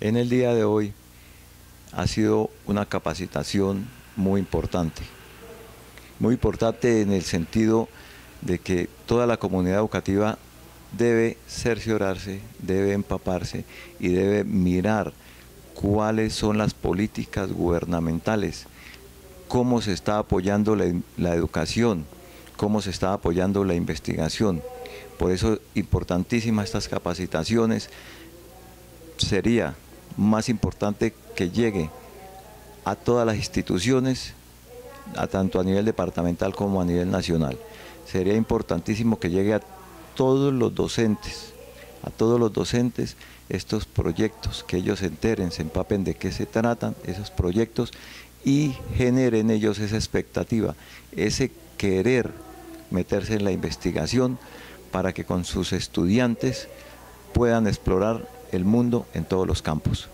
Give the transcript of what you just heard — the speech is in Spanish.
en el día de hoy ha sido una capacitación muy importante. Muy importante en el sentido de que toda la comunidad educativa debe cerciorarse, debe empaparse y debe mirar cuáles son las políticas gubernamentales, cómo se está apoyando la, educación, cómo se está apoyando la investigación. Por eso importantísimas estas capacitaciones. Sería más importante que llegue a todas las instituciones, a tanto a nivel departamental como a nivel nacional. Sería importantísimo que llegue a todos los docentes, a todos los docentes estos proyectos, que ellos se enteren, se empapen de qué se tratan esos proyectos y generen ellos esa expectativa, ese querer meterse en la investigación para que con sus estudiantes puedan explorar el mundo en todos los campos.